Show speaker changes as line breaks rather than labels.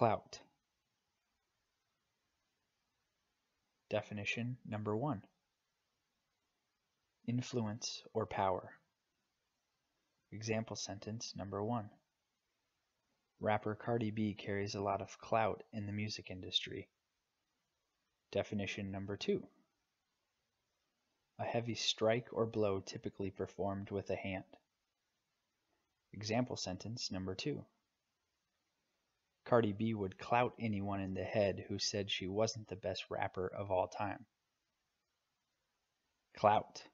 Clout. Definition number one. Influence or power. Example sentence number one. Rapper Cardi B carries a lot of clout in the music industry. Definition number two. A heavy strike or blow typically performed with a hand. Example sentence number two. Cardi B would clout anyone in the head who said she wasn't the best rapper of all time. Clout.